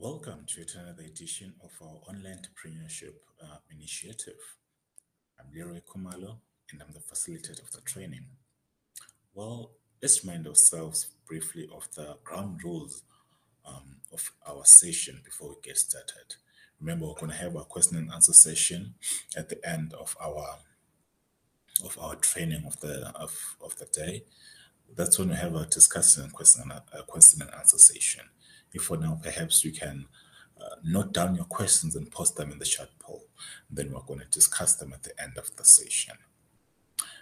Welcome to another edition of our online entrepreneurship uh, initiative. I'm Leroy Kumalo and I'm the facilitator of the training. Well, let's remind ourselves briefly of the ground rules um, of our session before we get started. Remember, we're going to have a question and answer session at the end of our of our training of the of, of the day. That's when we have a discussion and question a question and answer session. If for now, perhaps you can uh, note down your questions and post them in the chat poll. Then we're going to discuss them at the end of the session.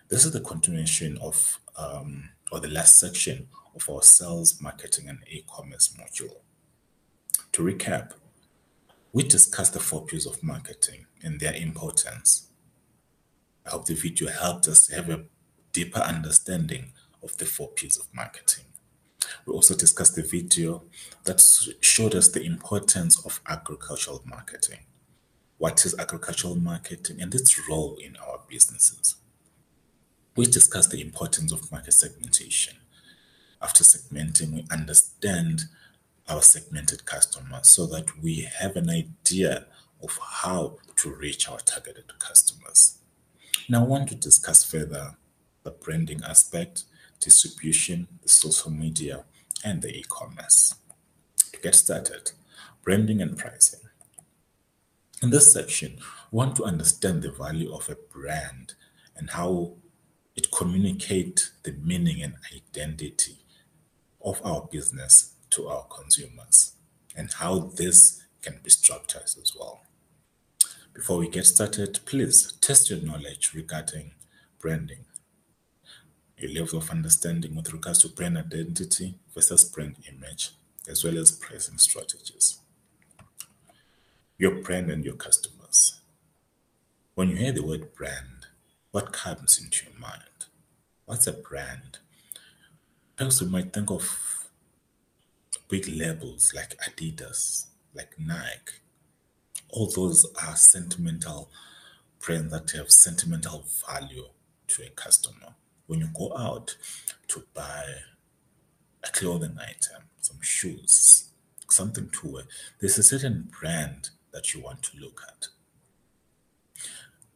This is the continuation of, um, or the last section of our sales, marketing, and e-commerce module. To recap, we discussed the four P's of marketing and their importance. I hope the video helped us have a deeper understanding of the four P's of marketing. We also discussed the video that showed us the importance of agricultural marketing. What is agricultural marketing and its role in our businesses? We discussed the importance of market segmentation. After segmenting, we understand our segmented customers so that we have an idea of how to reach our targeted customers. Now, I want to discuss further the branding aspect, distribution, the social media, and the e-commerce. To get started, branding and pricing. In this section, we want to understand the value of a brand and how it communicates the meaning and identity of our business to our consumers and how this can be structured as well. Before we get started, please test your knowledge regarding branding, your level of understanding with regards to brand identity versus brand image, as well as pricing strategies. Your brand and your customers. When you hear the word brand, what comes into your mind? What's a brand? Perhaps we might think of big labels like Adidas, like Nike. All those are sentimental brands that have sentimental value to a customer. When you go out to buy a clothing item, some shoes, something to wear, there's a certain brand that you want to look at.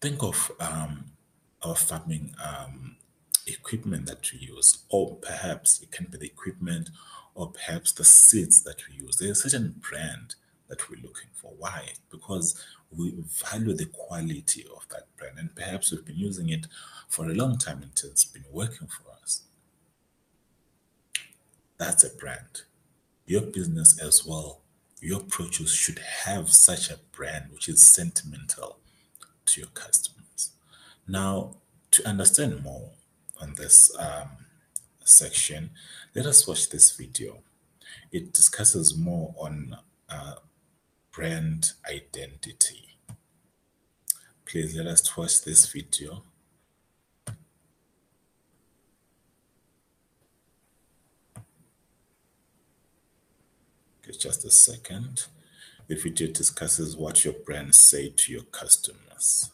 Think of um, our farming um, equipment that we use, or perhaps it can be the equipment, or perhaps the seeds that we use. There's a certain brand that we're looking for. Why? Because we value the quality of that brand, and perhaps we've been using it for a long time and it's been working for us. That's a brand. Your business as well, your produce should have such a brand which is sentimental to your customers. Now, to understand more on this um, section, let us watch this video. It discusses more on uh, brand identity. Please let us watch this video. Just a second. The video discusses what your brand say to your customers.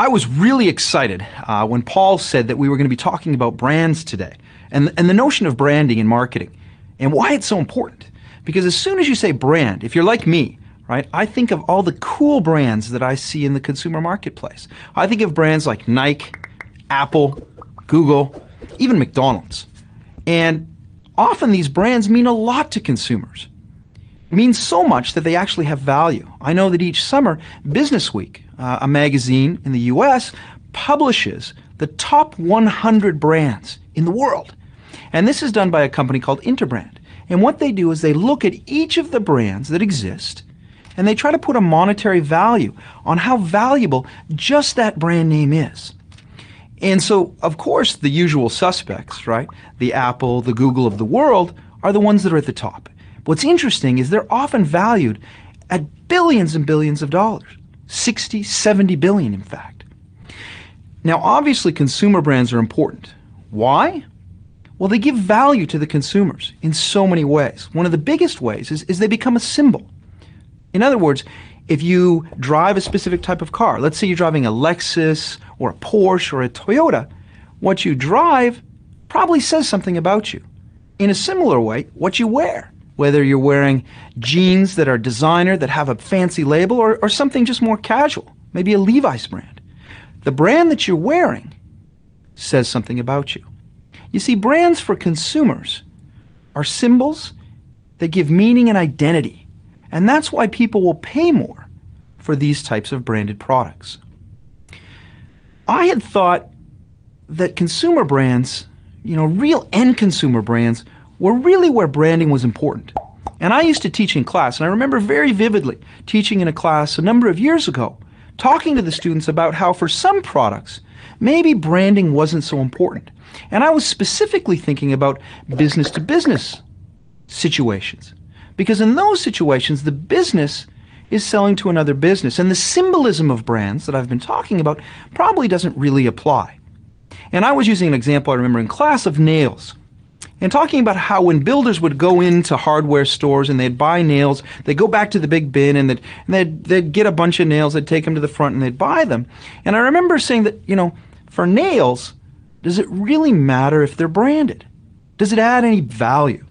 I was really excited uh, when Paul said that we were going to be talking about brands today and, and the notion of branding and marketing and why it's so important. Because as soon as you say brand, if you're like me, right, I think of all the cool brands that I see in the consumer marketplace. I think of brands like Nike, Apple, Google, even McDonald's. And often these brands mean a lot to consumers. Means so much that they actually have value. I know that each summer, Business Week, uh, a magazine in the US, publishes the top 100 brands in the world. And this is done by a company called Interbrand. And what they do is they look at each of the brands that exist and they try to put a monetary value on how valuable just that brand name is. And so, of course, the usual suspects, right? The Apple, the Google of the world are the ones that are at the top. What's interesting is they're often valued at billions and billions of dollars. 60, 70 billion, in fact. Now, obviously, consumer brands are important. Why? Well, they give value to the consumers in so many ways. One of the biggest ways is, is they become a symbol. In other words, if you drive a specific type of car, let's say you're driving a Lexus or a Porsche or a Toyota, what you drive probably says something about you. In a similar way, what you wear, whether you're wearing jeans that are designer, that have a fancy label, or, or something just more casual, maybe a Levi's brand. The brand that you're wearing says something about you. You see, brands for consumers are symbols that give meaning and identity. And that's why people will pay more for these types of branded products. I had thought that consumer brands, you know, real end consumer brands, were really where branding was important. And I used to teach in class, and I remember very vividly teaching in a class a number of years ago, talking to the students about how for some products, maybe branding wasn't so important. And I was specifically thinking about business to business situations. Because in those situations, the business is selling to another business. And the symbolism of brands that I've been talking about probably doesn't really apply. And I was using an example I remember in class of nails. And talking about how when builders would go into hardware stores and they'd buy nails, they'd go back to the big bin and they'd, and they'd, they'd get a bunch of nails, they'd take them to the front and they'd buy them. And I remember saying that, you know, for nails, does it really matter if they're branded? Does it add any value?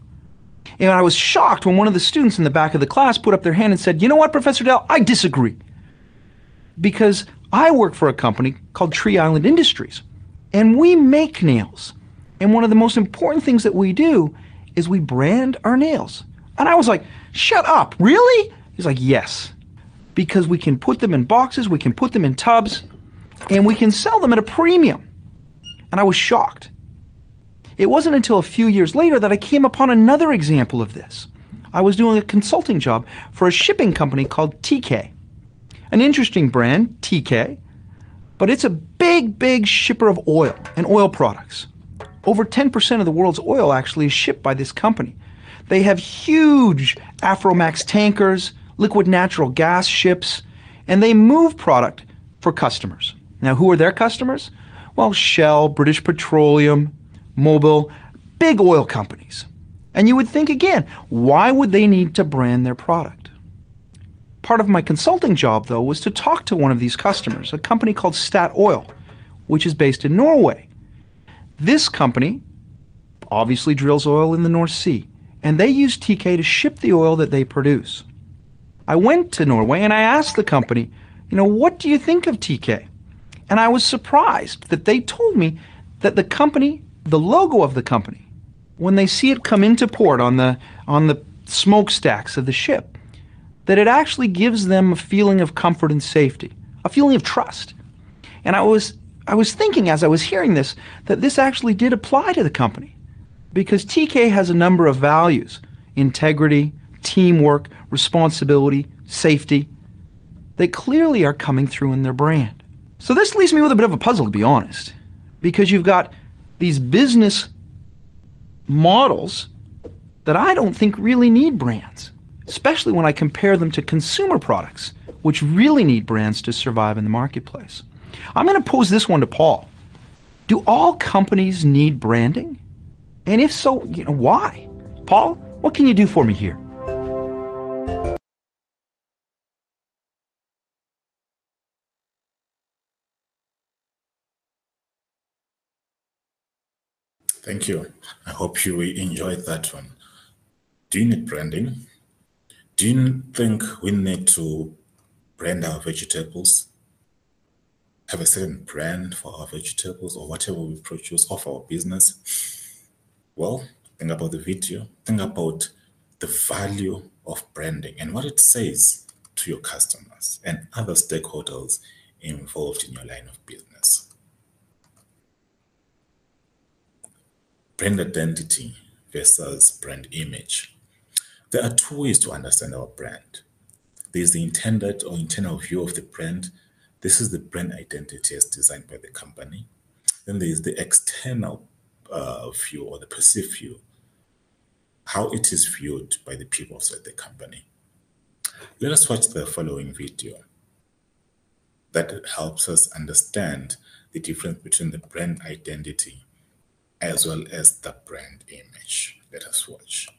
And I was shocked when one of the students in the back of the class put up their hand and said, You know what, Professor Dell, I disagree. Because I work for a company called Tree Island Industries, and we make nails. And one of the most important things that we do is we brand our nails. And I was like, Shut up, really? He's like, Yes. Because we can put them in boxes, we can put them in tubs, and we can sell them at a premium. And I was shocked. It wasn't until a few years later that I came upon another example of this. I was doing a consulting job for a shipping company called Teekay. An interesting brand, Teekay, but it's a big, big shipper of oil and oil products. Over 10% of the world's oil actually is shipped by this company. They have huge Aframax tankers, liquid natural gas ships, and they move product for customers. Now, who are their customers? Well, Shell, British Petroleum, Mobil, big oil companies. And you would think again, why would they need to brand their product? Part of my consulting job, though, was to talk to one of these customers, a company called Statoil, which is based in Norway. This company obviously drills oil in the North Sea, and they use Teekay to ship the oil that they produce. I went to Norway and I asked the company, you know, what do you think of Teekay? And I was surprised that they told me that the company, the logo of the company, when they see it come into port on the on the smokestacks of the ship, that it actually gives them a feeling of comfort and safety, a feeling of trust. And I was I was thinking as I was hearing this that this actually did apply to the company because Teekay has a number of values integrity, teamwork, responsibility, safety that clearly are coming through in their brand. So this leaves me with a bit of a puzzle, to be honest, because you've got these business models that I don't think really need brands, especially when I compare them to consumer products, which really need brands to survive in the marketplace. I'm going to pose this one to Paul. Do all companies need branding? And if so, you know, why? Paul, what can you do for me here? Thank you. I hope you enjoyed that one. Do you need branding? Do you think we need to brand our vegetables? Have a certain brand for our vegetables or whatever we produce of our business? Well, think about the video. Think about the value of branding and what it says to your customers and other stakeholders involved in your line of business. brand identity versus brand image. There are two ways to understand our brand. There's the intended or internal view of the brand. This is the brand identity as designed by the company. Then there's the external uh, view or the perceived view, how it is viewed by the people outside the company. Let us watch the following video that helps us understand the difference between the brand identity as well as the brand image. Let us watch.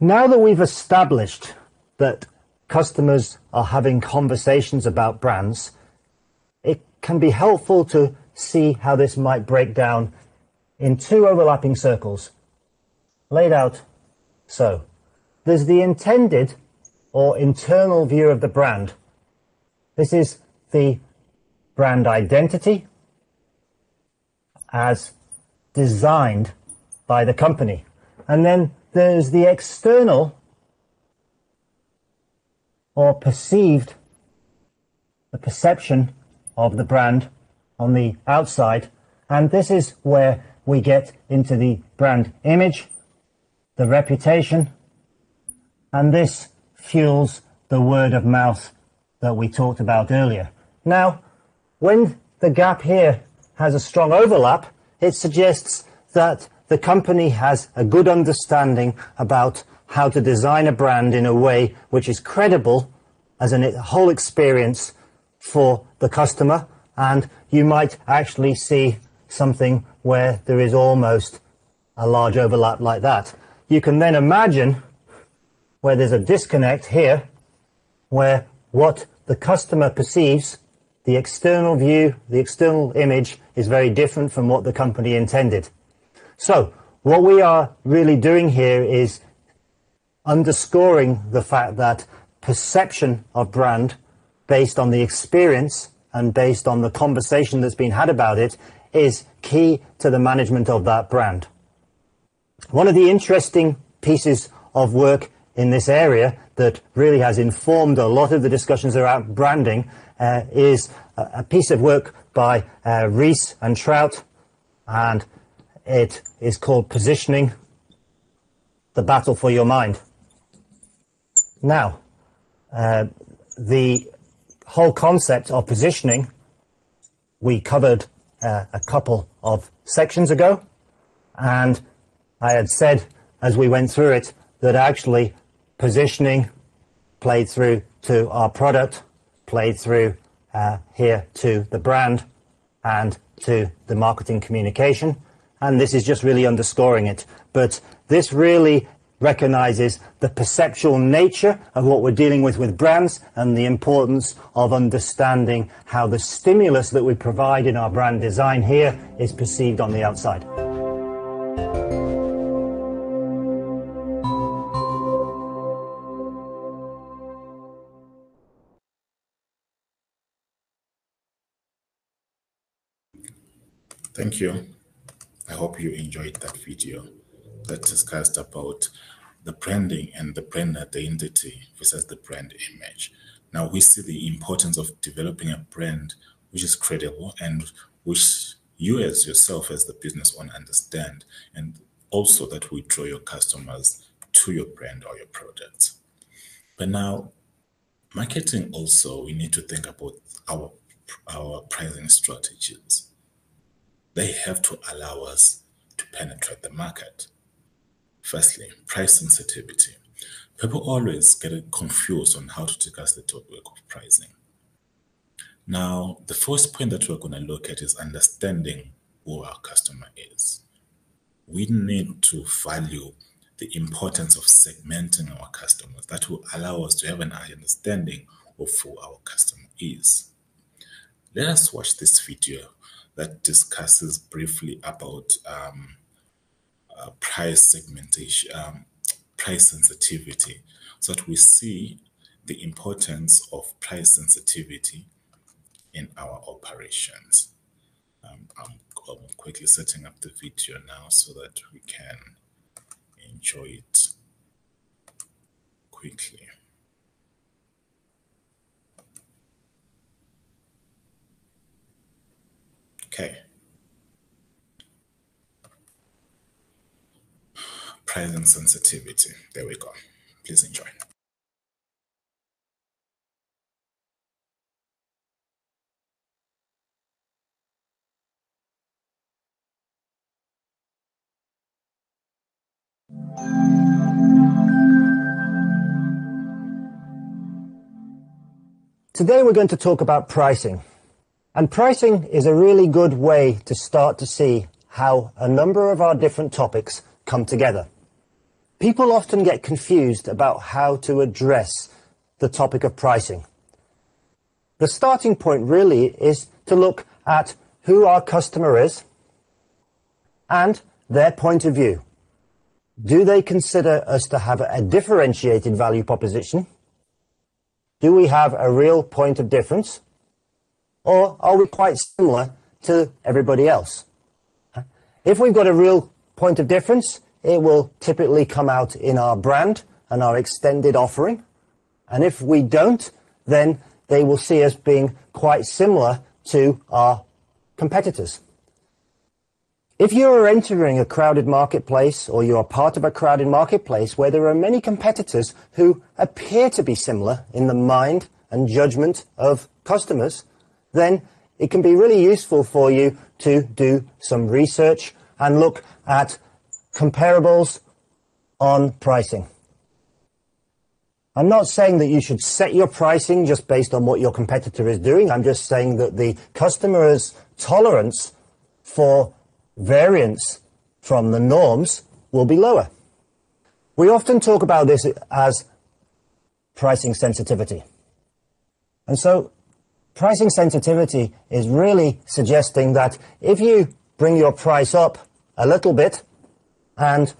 Now that we've established that customers are having conversations about brands, it can be helpful to see how this might break down in two overlapping circles laid out so. There's the intended or internal view of the brand. This is the brand identity as designed by the company. And then there's the external or perceived, the perception of the brand on the outside. And this is where we get into the brand image, the reputation, and this fuels the word of mouth that we talked about earlier. Now, when the gap here has a strong overlap, it suggests that the company has a good understanding about how to design a brand in a way which is credible as a whole experience for the customer. And you might actually see something where there is almost a large overlap like that. You can then imagine where there's a disconnect here, where what the customer perceives, the external view, the external image is very different from what the company intended. So what we are really doing here is underscoring the fact that perception of brand based on the experience and based on the conversation that's been had about it is key to the management of that brand. One of the interesting pieces of work in this area that really has informed a lot of the discussions around branding uh, is a, piece of work by uh, Ries and Trout and it is called Positioning the Battle for Your Mind. Now, uh, the whole concept of positioning we covered uh, a couple of sections ago, and I had said as we went through it that actually positioning played through to our product, played through uh, here to the brand, and to the marketing communication and this is just really underscoring it. But this really recognizes the perceptual nature of what we're dealing with with brands and the importance of understanding how the stimulus that we provide in our brand design here is perceived on the outside. Thank you. I hope you enjoyed that video that discussed about the branding and the brand identity versus the brand image. Now we see the importance of developing a brand which is credible and which you as yourself as the business owner understand and also that will draw your customers to your brand or your products. But now marketing also we need to think about our our pricing strategies they have to allow us to penetrate the market. Firstly, price sensitivity. People always get confused on how to discuss the topic of pricing. Now, the first point that we're going to look at is understanding who our customer is. We need to value the importance of segmenting our customers. That will allow us to have an understanding of who our customer is. Let us watch this video that discusses briefly about um, uh, price segmentation, um, price sensitivity, so that we see the importance of price sensitivity in our operations. Um, I'm, I'm quickly setting up the video now so that we can enjoy it quickly. Okay. Pricing sensitivity. There we go. Please enjoy. Today we're going to talk about pricing. And pricing is a really good way to start to see how a number of our different topics come together. People often get confused about how to address the topic of pricing. The starting point really is to look at who our customer is and their point of view. Do they consider us to have a differentiated value proposition? Do we have a real point of difference? Or are we quite similar to everybody else? If we've got a real point of difference, it will typically come out in our brand and our extended offering. And if we don't, then they will see us being quite similar to our competitors. If you are entering a crowded marketplace or you are part of a crowded marketplace where there are many competitors who appear to be similar in the mind and judgment of customers, then it can be really useful for you to do some research and look at comparables on pricing. I'm not saying that you should set your pricing just based on what your competitor is doing. I'm just saying that the customer's tolerance for variance from the norms will be lower. We often talk about this as pricing sensitivity. And so pricing sensitivity is really suggesting that if you bring your price up a little bit and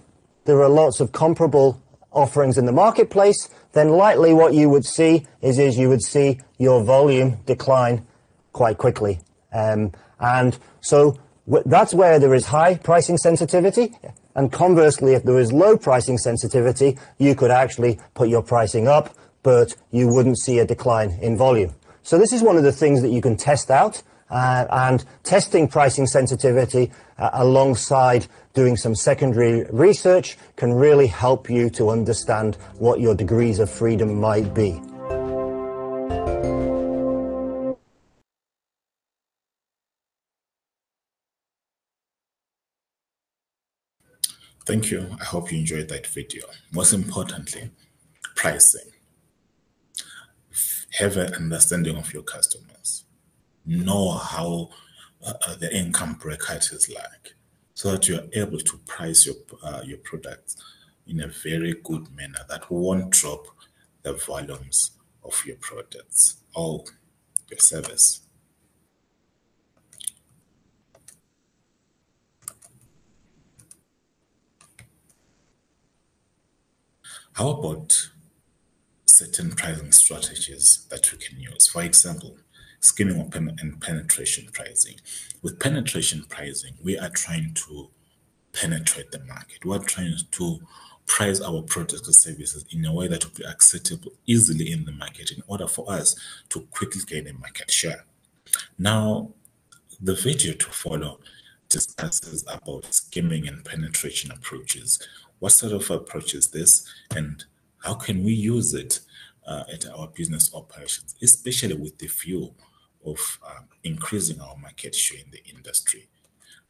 there are lots of comparable offerings in the marketplace, then likely what you would see is, is you would see your volume decline quite quickly. Um, and so that's where there is high pricing sensitivity. And conversely, if there is low pricing sensitivity, you could actually put your pricing up, but you wouldn't see a decline in volume. So this is one of the things that you can test out. Uh, and testing pricing sensitivity uh, alongside doing some secondary research can really help you to understand what your degrees of freedom might be. Thank you. I hope you enjoyed that video. Most importantly, pricing. Have an understanding of your customers. Know how uh, the income bracket is like so that you are able to price your, uh, your products in a very good manner that won't drop the volumes of your products or your service. How about certain pricing strategies that we can use? For example, skimming and penetration pricing. With penetration pricing, we are trying to penetrate the market. We are trying to price our products or services in a way that will be acceptable easily in the market in order for us to quickly gain a market share. Now, the video to follow discusses about skimming and penetration approaches what sort of approach is this, and how can we use it uh, at our business operations, especially with the view of um, increasing our market share in the industry?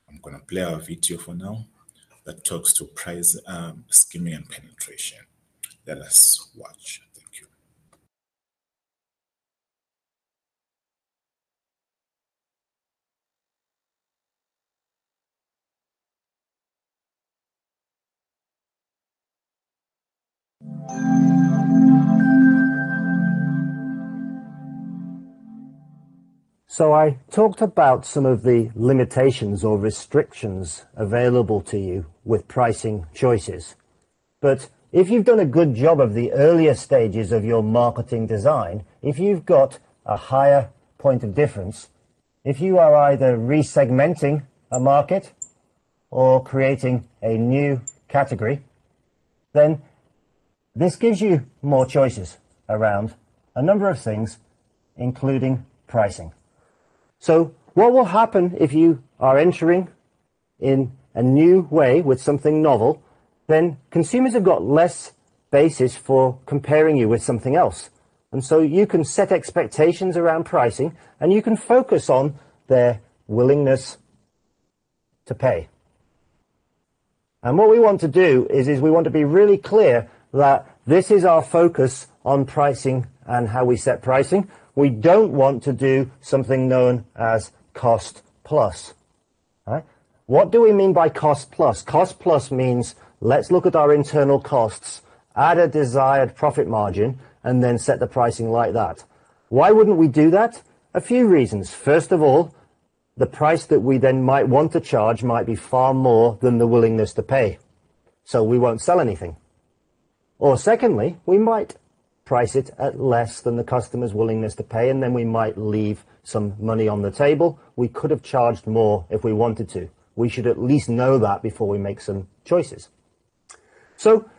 I'm going to play our video for now that talks to price um, skimming and penetration. Let us watch. So I talked about some of the limitations or restrictions available to you with pricing choices. But if you've done a good job of the earlier stages of your marketing design, if you've got a higher point of difference, if you are either resegmenting a market or creating a new category, then this gives you more choices around a number of things, including pricing. So what will happen if you are entering in a new way with something novel, then consumers have got less basis for comparing you with something else. And so you can set expectations around pricing and you can focus on their willingness to pay. And what we want to do is, is we want to be really clear that this is our focus on pricing and how we set pricing. We don't want to do something known as cost plus. Right? What do we mean by cost plus? Cost plus means let's look at our internal costs, add a desired profit margin, and then set the pricing like that. Why wouldn't we do that? A few reasons. First of all, the price that we then might want to charge might be far more than the willingness to pay. So we won't sell anything. Or secondly, we might price it at less than the customer's willingness to pay, and then we might leave some money on the table. We could have charged more if we wanted to. We should at least know that before we make some choices. So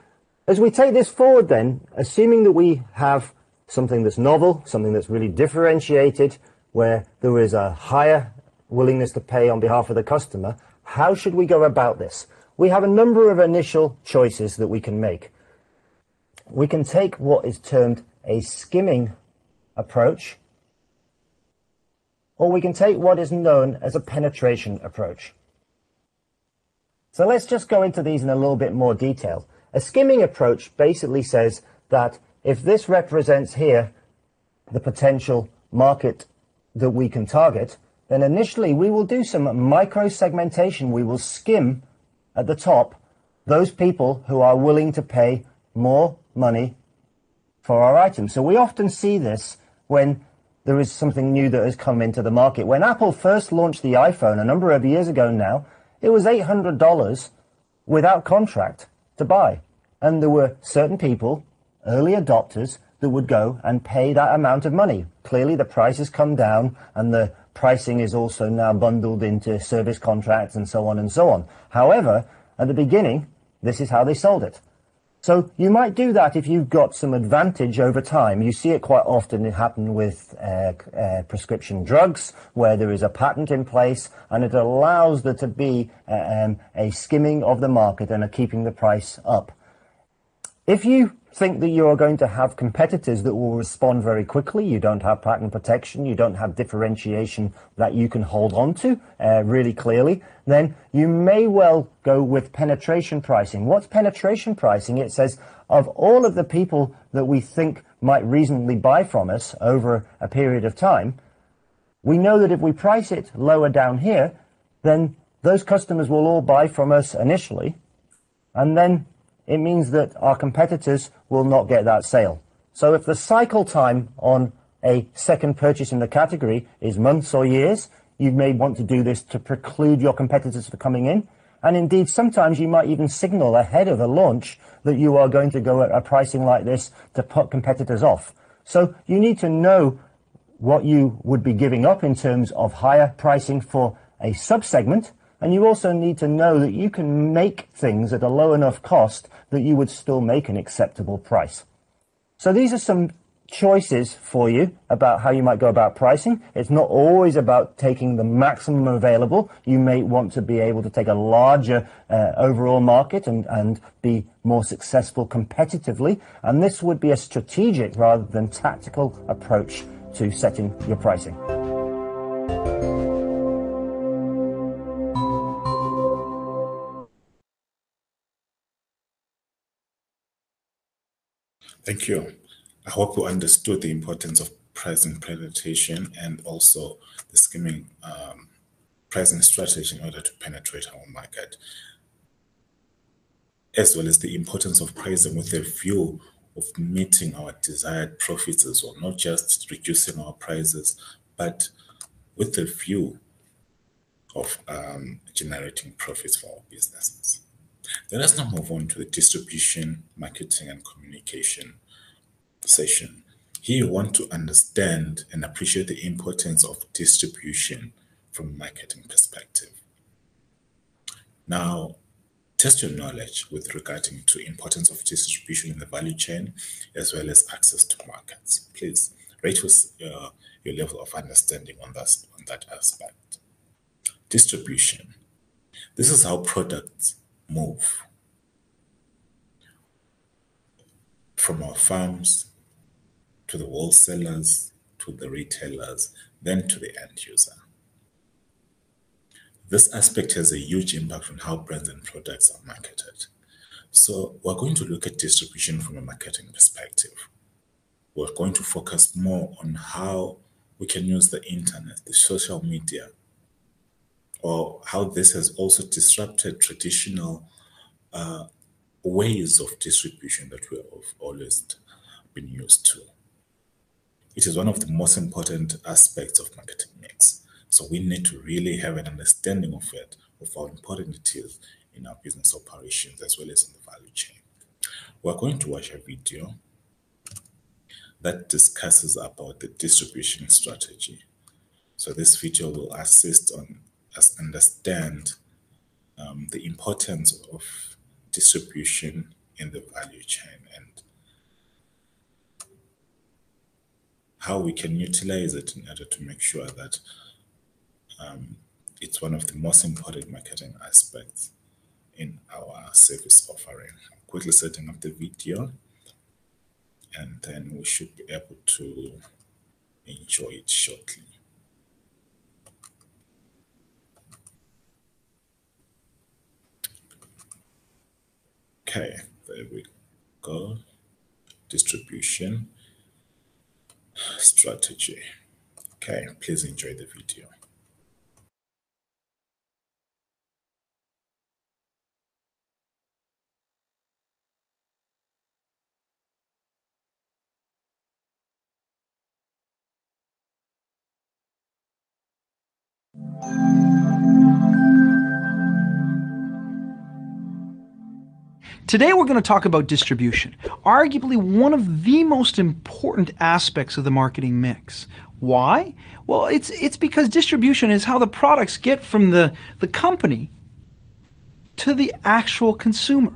as we take this forward then, assuming that we have something that's novel, something that's really differentiated, where there is a higher willingness to pay on behalf of the customer, how should we go about this? We have a number of initial choices that we can make. We can take what is termed a skimming approach, or we can take what is known as a penetration approach. So let's just go into these in a little bit more detail. A skimming approach basically says that if this represents here the potential market that we can target, then initially we will do some micro segmentation. We will skim at the top those people who are willing to pay more money for our items. So we often see this when there is something new that has come into the market. When Apple first launched the iPhone a number of years ago now, it was $800 without contract to buy. And there were certain people, early adopters, that would go and pay that amount of money. Clearly the price has come down and the pricing is also now bundled into service contracts and so on and so on. However, at the beginning, this is how they sold it. So you might do that if you've got some advantage over time. You see it quite often it happen with uh, uh, prescription drugs, where there is a patent in place, and it allows there to be uh, um, a skimming of the market and a keeping the price up. If you think that you are going to have competitors that will respond very quickly. You don't have patent protection. You don't have differentiation that you can hold on to uh, really clearly. Then you may well go with penetration pricing. What's penetration pricing? It says of all of the people that we think might reasonably buy from us over a period of time, we know that if we price it lower down here, then those customers will all buy from us initially. And then it means that our competitors will not get that sale. So if the cycle time on a second purchase in the category is months or years, you may want to do this to preclude your competitors from coming in. And indeed, sometimes you might even signal ahead of the launch that you are going to go at a pricing like this to put competitors off. So you need to know what you would be giving up in terms of higher pricing for a subsegment and you also need to know that you can make things at a low enough cost that you would still make an acceptable price. So these are some choices for you about how you might go about pricing. It's not always about taking the maximum available. You may want to be able to take a larger uh, overall market and, and be more successful competitively. And this would be a strategic rather than tactical approach to setting your pricing. Thank you. I hope you understood the importance of pricing penetration and also the skimming um, pricing strategy in order to penetrate our market, as well as the importance of pricing with a view of meeting our desired profits as well, not just reducing our prices, but with the view of um, generating profits for our businesses. Then let's now move on to the distribution, marketing, and communication session. Here you want to understand and appreciate the importance of distribution from a marketing perspective. Now, test your knowledge with regarding to importance of distribution in the value chain as well as access to markets. Please rate your, uh, your level of understanding on that, on that aspect. Distribution. This is how products move from our farms to the wholesalers to the retailers, then to the end user. This aspect has a huge impact on how brands and products are marketed. So we're going to look at distribution from a marketing perspective. We're going to focus more on how we can use the internet, the social media, or how this has also disrupted traditional uh, ways of distribution that we have always been used to. It is one of the most important aspects of marketing mix. So we need to really have an understanding of it, of how important it is in our business operations as well as in the value chain. We're going to watch a video that discusses about the distribution strategy. So this video will assist on us understand um, the importance of distribution in the value chain and how we can utilize it in order to make sure that um, it's one of the most important marketing aspects in our service offering. I'm quickly setting up the video and then we should be able to enjoy it shortly. Okay, there we go. Distribution strategy. Okay, please enjoy the video. Today we're going to talk about distribution, arguably one of the most important aspects of the marketing mix. Why? Well, it's it's because distribution is how the products get from the, the company to the actual consumer.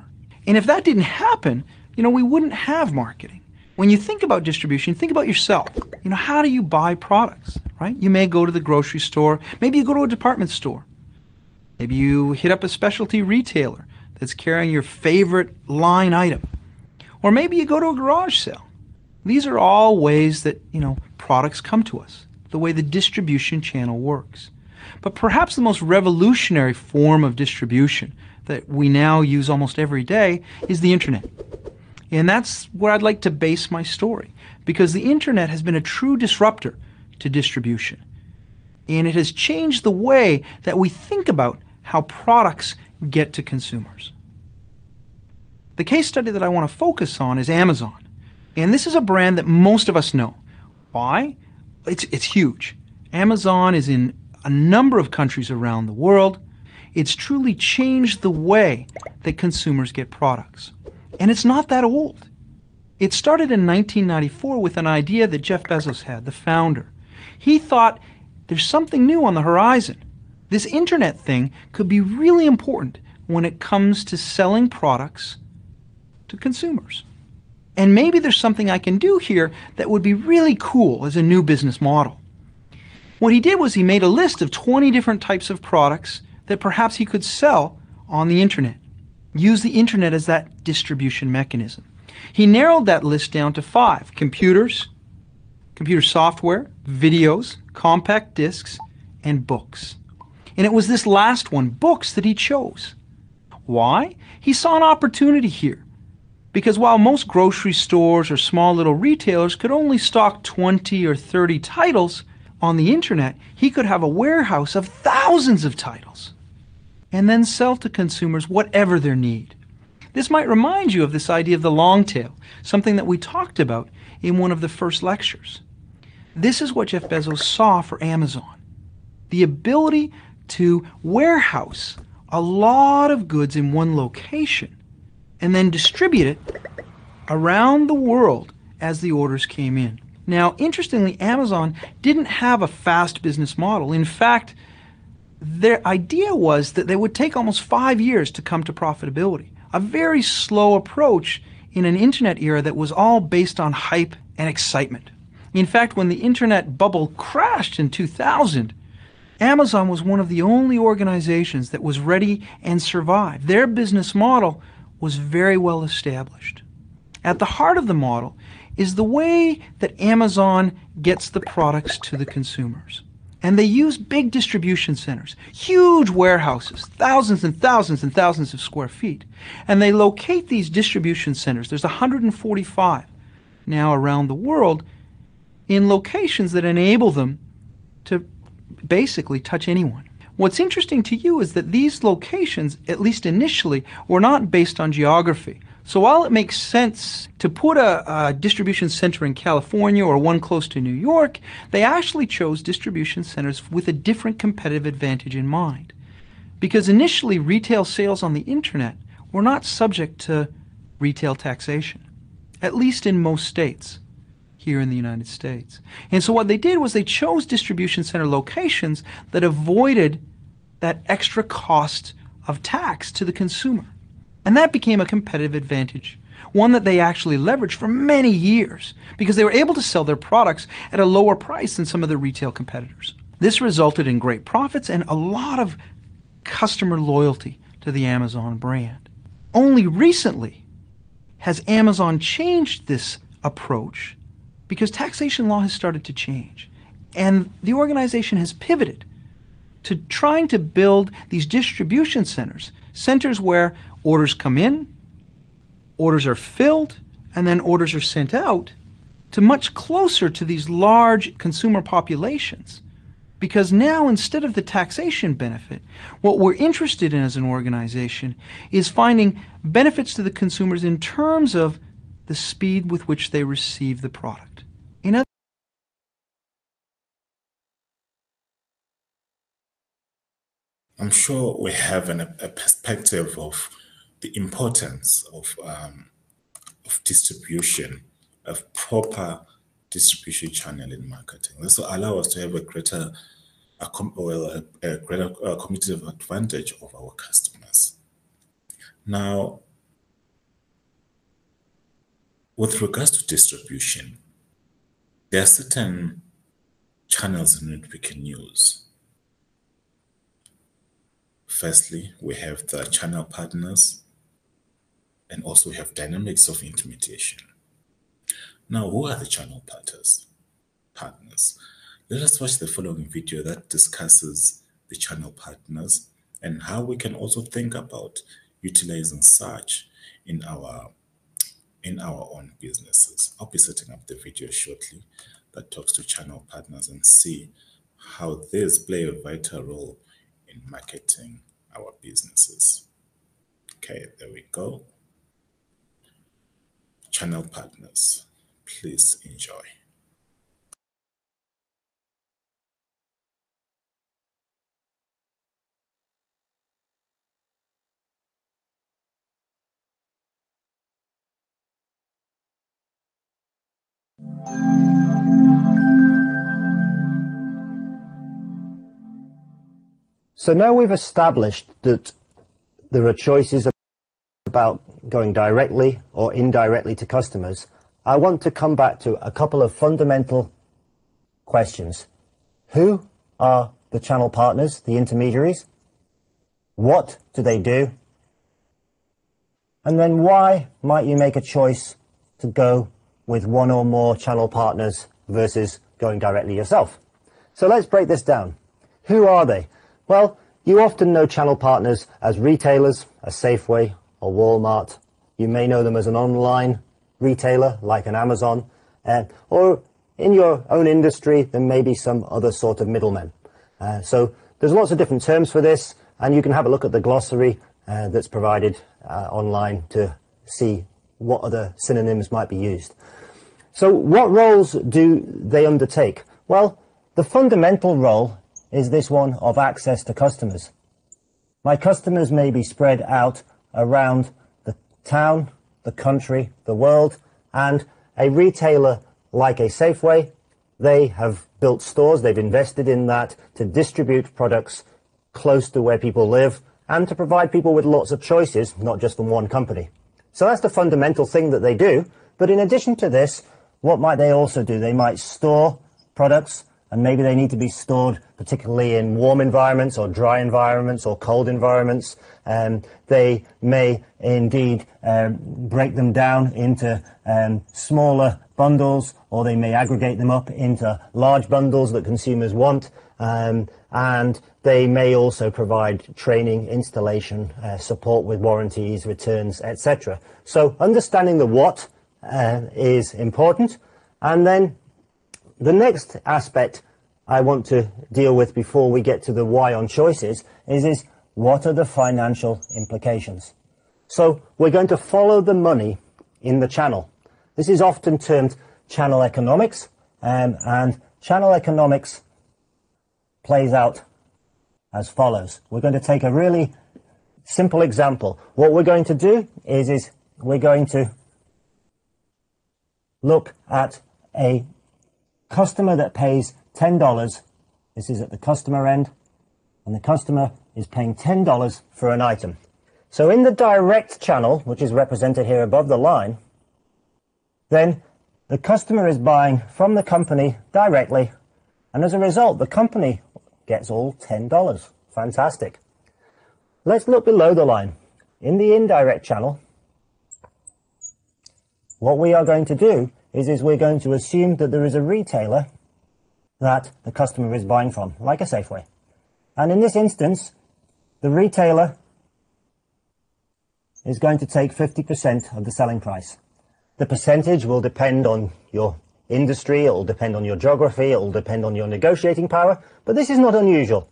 And if that didn't happen, you know, we wouldn't have marketing. When you think about distribution, think about yourself. You know, how do you buy products, right? You may go to the grocery store, maybe you go to a department store. Maybe you hit up a specialty retailer that's carrying your favorite line item. Or maybe you go to a garage sale. These are all ways that, you know, products come to us, the way the distribution channel works. But perhaps the most revolutionary form of distribution that we now use almost every day is the internet. And that's where I'd like to base my story because the internet has been a true disruptor to distribution. And it has changed the way that we think about how products get to consumers. The case study that I want to focus on is Amazon. And this is a brand that most of us know. Why? It's, it's huge. Amazon is in a number of countries around the world. It's truly changed the way that consumers get products. And it's not that old. It started in 1994 with an idea that Jeff Bezos had, the founder. He thought there's something new on the horizon. This internet thing could be really important when it comes to selling products to consumers. And maybe there's something I can do here that would be really cool as a new business model. What he did was he made a list of 20 different types of products that perhaps he could sell on the internet. Use the internet as that distribution mechanism. He narrowed that list down to five computers, computer software, videos, compact discs, and books. And it was this last one, books, that he chose. Why? He saw an opportunity here. Because while most grocery stores or small little retailers could only stock 20 or 30 titles, on the internet, he could have a warehouse of thousands of titles and then sell to consumers whatever their need. This might remind you of this idea of the long tail, something that we talked about in one of the first lectures. This is what Jeff Bezos saw for Amazon the ability to warehouse a lot of goods in one location and then distribute it around the world as the orders came in. Now, interestingly, Amazon didn't have a fast business model. In fact, their idea was that they would take almost five years to come to profitability. A very slow approach in an internet era that was all based on hype and excitement. In fact, when the internet bubble crashed in 2000, Amazon was one of the only organizations that was ready and survived. Their business model was very well established. At the heart of the model is the way that Amazon gets the products to the consumers. And they use big distribution centers, huge warehouses, thousands and thousands and thousands of square feet. And they locate these distribution centers. There's 145 now around the world in locations that enable them to basically touch anyone. What's interesting to you is that these locations, at least initially, were not based on geography. So while it makes sense to put a, a, distribution center in California or one close to New York, they actually chose distribution centers with a different competitive advantage in mind. Because initially, retail sales on the internet were not subject to retail taxation, at least in most states here in the United States. And so what they did was they chose distribution center locations that avoided that extra cost of tax to the consumer. And that became a competitive advantage, one that they actually leveraged for many years because they were able to sell their products at a lower price than some of their retail competitors. This resulted in great profits and a lot of customer loyalty to the Amazon brand. Only recently has Amazon changed this approach because taxation law has started to change. And the organization has pivoted to trying to build these distribution centers, centers where orders come in, orders are filled, and then orders are sent out to much closer to these large consumer populations. Because now, instead of the taxation benefit, what we're interested in as an organization is finding benefits to the consumers in terms of the speed with which they receive the product. In other I'm sure we have an, a perspective of the importance of, um, of distribution, of proper distribution channel in marketing. This will allow us to have a greater, a, well, a, a greater a competitive advantage of our customers. Now, with regards to distribution, there are certain channels in which we can use. Firstly, we have the channel partners, and also we have dynamics of intermediation. Now, who are the channel partners? Partners. Let us watch the following video that discusses the channel partners and how we can also think about utilizing such in our in our own businesses. I'll be setting up the video shortly that talks to channel partners and see how these play a vital role in marketing our businesses. Okay, there we go. Channel partners, please enjoy. So now we've established that there are choices about going directly or indirectly to customers. I want to come back to a couple of fundamental questions. Who are the channel partners, the intermediaries? What do they do? And then why might you make a choice to go with one or more channel partners versus going directly yourself. So let's break this down. Who are they? Well, you often know channel partners as retailers, a Safeway or Walmart. You may know them as an online retailer like an Amazon, uh, or in your own industry, there may be some other sort of middlemen. Uh, so there's lots of different terms for this, and you can have a look at the glossary uh, that's provided uh, online to see what other synonyms might be used. So what roles do they undertake? Well, the fundamental role is this one of access to customers. My customers may be spread out around the town, the country, the world, and a retailer like a Safeway, they have built stores, they've invested in that to distribute products close to where people live and to provide people with lots of choices, not just from one company. So that's the fundamental thing that they do. But in addition to this, what might they also do? They might store products and maybe they need to be stored particularly in warm environments or dry environments or cold environments. Um, they may indeed um, break them down into um, smaller bundles or they may aggregate them up into large bundles that consumers want. Um, and they may also provide training, installation, uh, support with warranties, returns, etc. So understanding the what uh, is important. And then the next aspect I want to deal with before we get to the why on choices is, is what are the financial implications? So we're going to follow the money in the channel. This is often termed channel economics, um, and channel economics plays out as follows. We're going to take a really simple example. What we're going to do is, is we're going to look at a customer that pays $10. This is at the customer end, and the customer is paying $10 for an item. So in the direct channel, which is represented here above the line, then the customer is buying from the company directly, and as a result, the company gets all $10. Fantastic. Let's look below the line. In the indirect channel, what we are going to do is, is we're going to assume that there is a retailer that the customer is buying from, like a Safeway. And in this instance, the retailer is going to take 50% of the selling price. The percentage will depend on your industry, it will depend on your geography, it will depend on your negotiating power, but this is not unusual.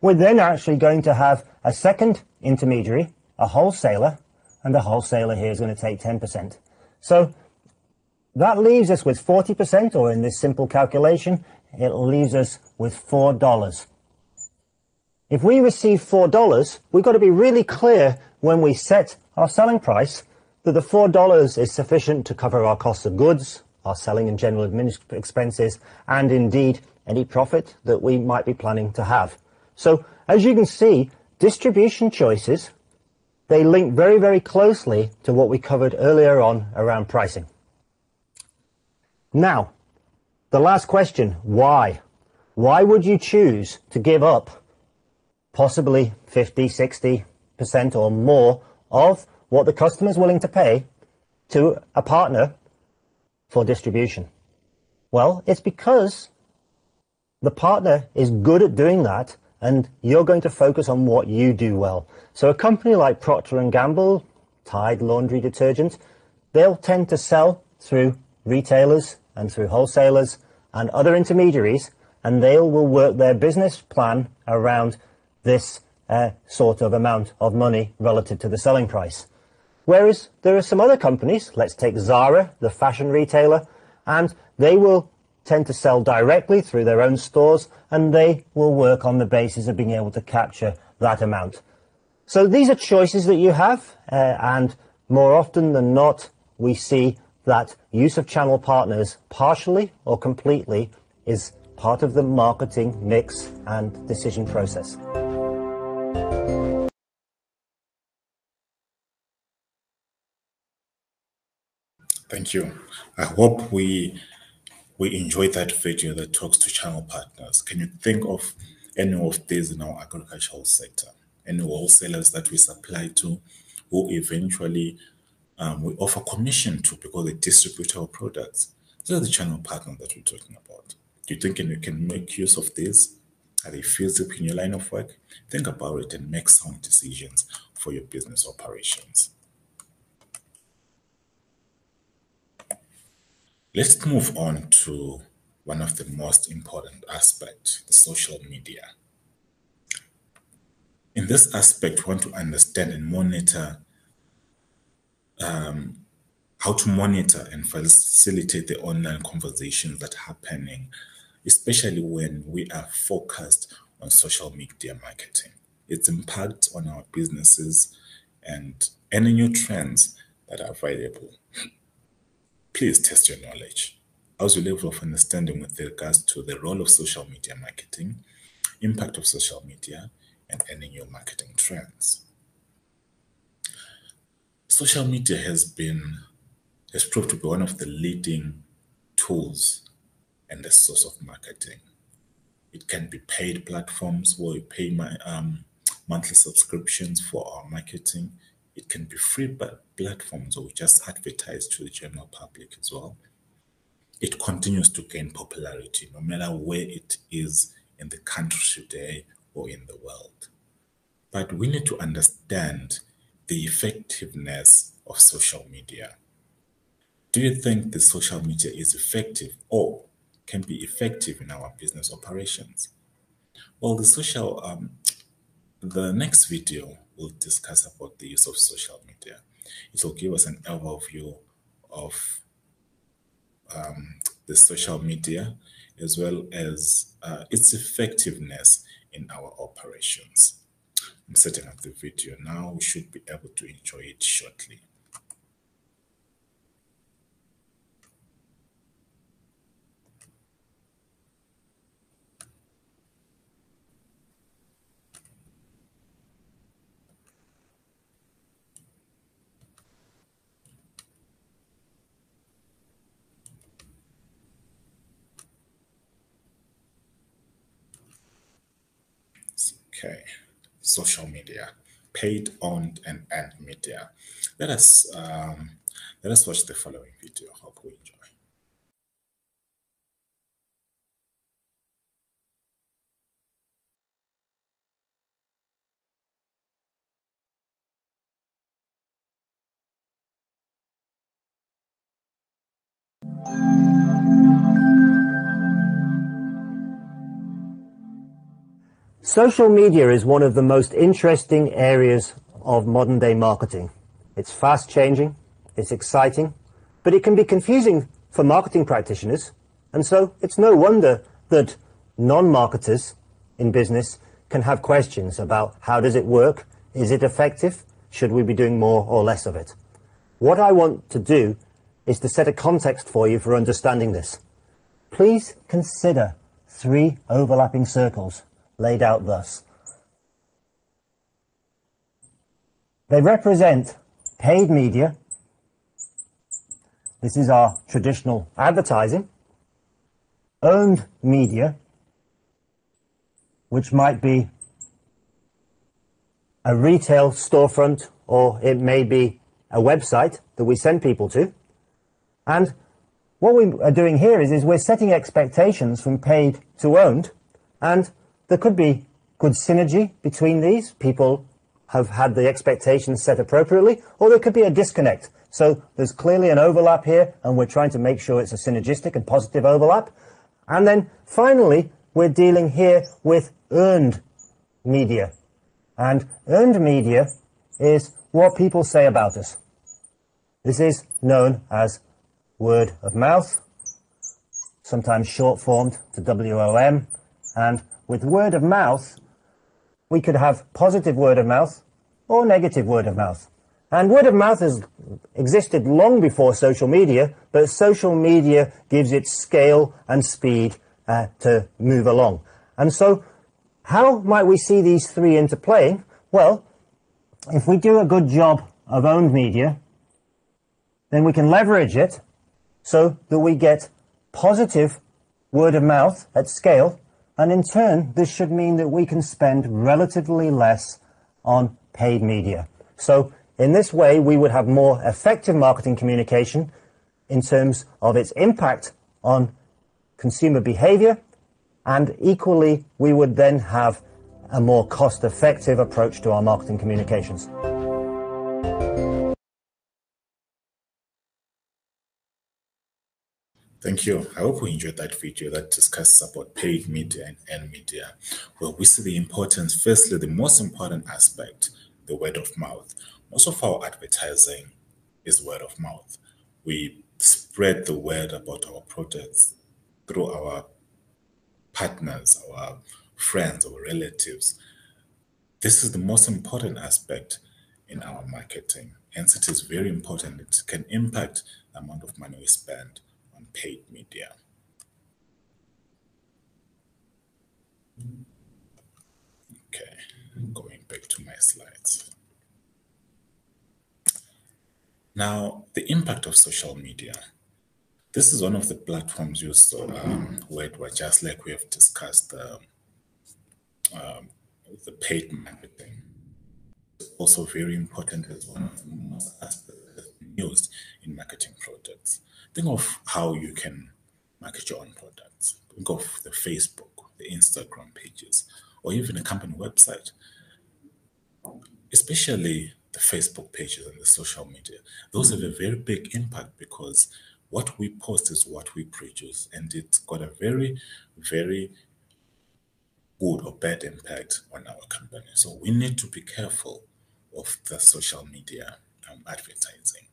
We're then actually going to have a second intermediary, a wholesaler, and the wholesaler here is going to take 10%. So that leaves us with 40%, or in this simple calculation, it leaves us with $4. If we receive $4, we've got to be really clear when we set our selling price that the $4 is sufficient to cover our cost of goods, our selling and general administrative expenses, and indeed any profit that we might be planning to have. So as you can see, distribution choices, they link very, very closely to what we covered earlier on around pricing. Now, the last question, why? Why would you choose to give up possibly 50, 60% or more of what the customer is willing to pay to a partner for distribution? Well, it's because the partner is good at doing that and you're going to focus on what you do well. So a company like Procter & Gamble, Tide laundry detergent, they'll tend to sell through retailers and through wholesalers and other intermediaries, and they will work their business plan around this uh, sort of amount of money relative to the selling price. Whereas there are some other companies, let's take Zara, the fashion retailer, and they will tend to sell directly through their own stores, and they will work on the basis of being able to capture that amount. So these are choices that you have, uh, and more often than not, we see that use of channel partners partially or completely is part of the marketing mix and decision process. Thank you. I hope we we enjoy that video that talks to channel partners. Can you think of any of these in our agricultural sector? Any wholesalers that we supply to who eventually um, we offer commission to because they distribute our products. These are the channel partners that we're talking about. You think you can make use of this? Are they feasible in your line of work? Think about it and make sound decisions for your business operations. Let's move on to one of the most important aspects, the social media. In this aspect, we want to understand and monitor um, how to monitor and facilitate the online conversations that are happening, especially when we are focused on social media marketing. Its impact on our businesses and any new trends that are available. Please test your knowledge. How's your level of understanding with regards to the role of social media marketing, impact of social media, and any new marketing trends? social media has been has proved to be one of the leading tools and the source of marketing It can be paid platforms where you pay my um, monthly subscriptions for our marketing. It can be free platforms or we just advertise to the general public as well. It continues to gain popularity no matter where it is in the country today or in the world. But we need to understand the effectiveness of social media. Do you think the social media is effective or can be effective in our business operations? Well, the social, um, the next video will discuss about the use of social media. It will give us an overview of um, the social media as well as uh, its effectiveness in our operations. I'm setting up the video now. We should be able to enjoy it shortly. Okay, social media, paid, owned, and earned media. Let us um, let us watch the following video. Hope we enjoy. Social media is one of the most interesting areas of modern day marketing. It's fast changing, it's exciting, but it can be confusing for marketing practitioners. And so it's no wonder that non-marketers in business can have questions about how does it work? Is it effective? Should we be doing more or less of it? What I want to do is to set a context for you for understanding this. Please consider three overlapping circles laid out thus. They represent paid media. This is our traditional advertising. Owned media, which might be a retail storefront or it may be a website that we send people to. And what we are doing here is, is we're setting expectations from paid to owned and there could be good synergy between these. People have had the expectations set appropriately, or there could be a disconnect. So there's clearly an overlap here, and we're trying to make sure it's a synergistic and positive overlap. And then finally, we're dealing here with earned media. And earned media is what people say about us. This is known as word of mouth, sometimes short formed to WOM, and with word of mouth, we could have positive word of mouth or negative word of mouth. And word of mouth has existed long before social media, but social media gives it scale and speed uh, to move along. And so, how might we see these three interplaying? Well, if we do a good job of owned media, then we can leverage it so that we get positive word of mouth at scale and in turn, this should mean that we can spend relatively less on paid media. So in this way, we would have more effective marketing communication in terms of its impact on consumer behavior. And equally, we would then have a more cost effective approach to our marketing communications. Thank you. I hope you enjoyed that video that discusses about paid media and earned media, where we see the importance, firstly, the most important aspect, the word of mouth. Most of our advertising is word of mouth. We spread the word about our products through our partners, our friends, our relatives. This is the most important aspect in our marketing. Hence, it is very important. It can impact the amount of money we spend paid media. Okay, going back to my slides. Now, the impact of social media. this is one of the platforms used um, where, just like we have discussed um, um, the paid marketing. Also very important as one of the most used in marketing products. Think of how you can market your own products. Think of the Facebook, the Instagram pages, or even a company website. Especially the Facebook pages and the social media. Those have a very big impact because what we post is what we produce, and it's got a very, very good or bad impact on our company. So we need to be careful of the social media um, advertising.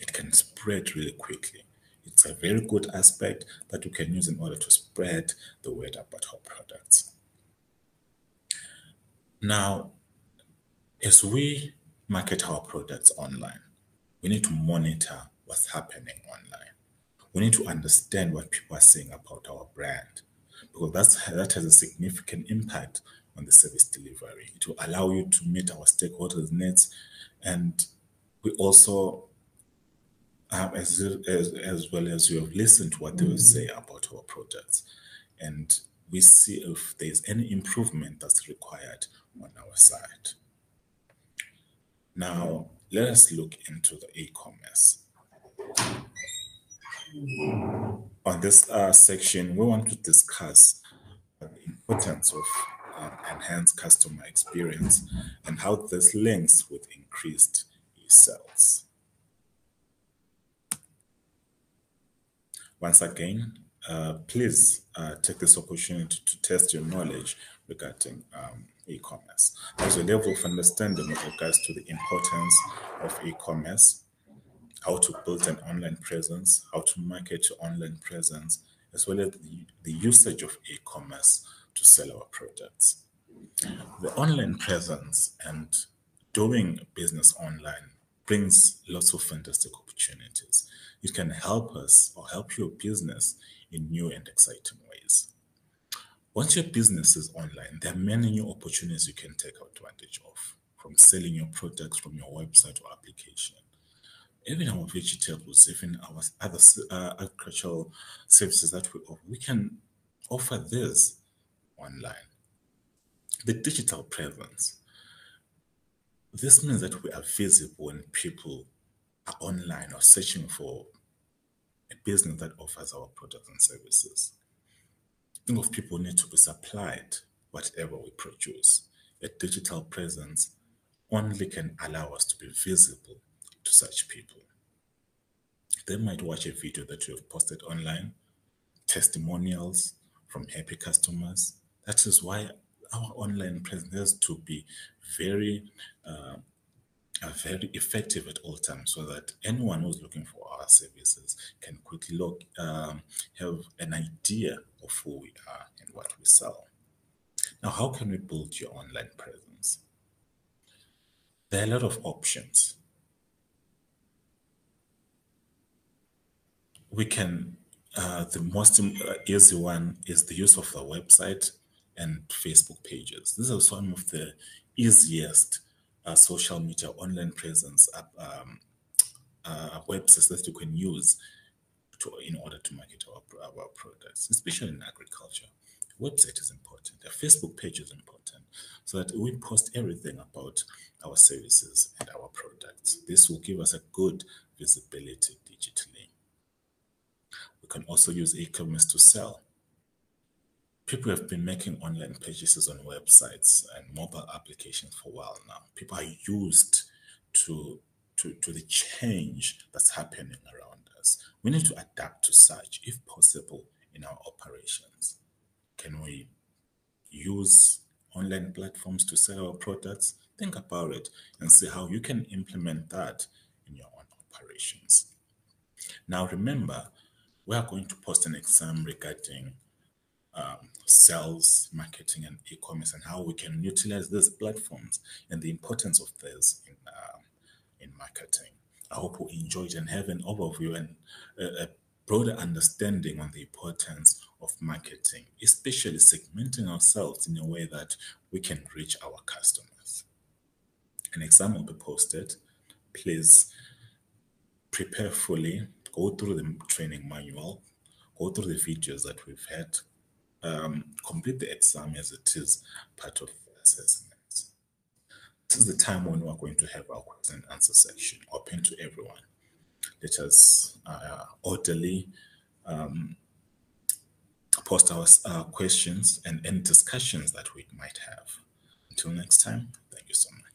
It can spread really quickly. It's a very good aspect that we can use in order to spread the word about our products. Now, as we market our products online, we need to monitor what's happening online. We need to understand what people are saying about our brand because that's, that has a significant impact on the service delivery. It will allow you to meet our stakeholders' needs, and we also, um, as, as, as well as you have listened to what they will say about our products, and we see if there's any improvement that's required on our side. Now, let us look into the e-commerce. On this uh, section, we want to discuss the importance of uh, enhanced customer experience and how this links with increased e-sales. Once again, uh, please uh, take this opportunity to test your knowledge regarding um, e-commerce. There's a level of understanding with regards to the importance of e-commerce, how to build an online presence, how to market your online presence, as well as the, the usage of e-commerce to sell our products. The online presence and doing business online brings lots of fantastic opportunities. It can help us or help your business in new and exciting ways. Once your business is online, there are many new opportunities you can take advantage of, from selling your products from your website or application. Even our vegetables, even our other uh, agricultural services that we offer, we can offer this online. The digital presence. This means that we are visible when people online or searching for a business that offers our products and services think of people need to be supplied whatever we produce. A digital presence only can allow us to be visible to such people. They might watch a video that you have posted online, testimonials from happy customers. That is why our online presence has to be very uh, are very effective at all times so that anyone who's looking for our services can quickly look, um, have an idea of who we are and what we sell. Now, how can we build your online presence? There are a lot of options. We can, uh, the most uh, easy one is the use of the website and Facebook pages. These are some of the easiest social media, online presence, um, uh, websites that you can use to, in order to market our, our products, especially in agriculture. Website is important. A Facebook page is important so that we post everything about our services and our products. This will give us a good visibility digitally. We can also use e-commerce to sell people have been making online purchases on websites and mobile applications for a while now. People are used to, to, to the change that's happening around us. We need to adapt to such, if possible, in our operations. Can we use online platforms to sell our products? Think about it and see how you can implement that in your own operations. Now, remember, we are going to post an exam regarding um, sales, marketing, and e-commerce, and how we can utilize these platforms and the importance of this in uh, in marketing. I hope you enjoyed and have an overview and a, a broader understanding on the importance of marketing, especially segmenting ourselves in a way that we can reach our customers. An exam will be posted. Please prepare fully go through the training manual, go through the features that we've had, um, complete the exam as it is part of the assessment. This is the time when we're going to have our question and answer section open to everyone. Let us uh, orderly um, post our uh, questions and any discussions that we might have. Until next time, thank you so much.